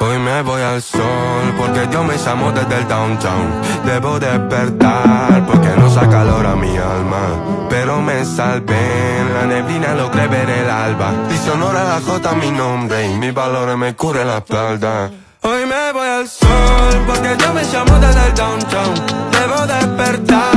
Hoy me voy al sol porque Dios me llamó desde el downtown. Debo despertar porque no saca calor a mi alma. Pero me salvé en la neblina, logré ver el alba. Y sonora la J mi nombre y mis valores me cubre la espalda. Hoy me voy al sol porque Dios me llamó desde el downtown. Debo despertar